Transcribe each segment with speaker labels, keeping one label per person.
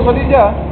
Speaker 1: salir ya.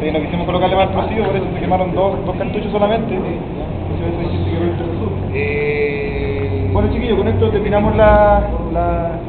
Speaker 1: Sí, no quisimos colocarle más explosivo, por eso se quemaron dos, dos cartuchos solamente. Eso que el.
Speaker 2: Eh,
Speaker 1: Bueno chiquillos, con esto terminamos la, la,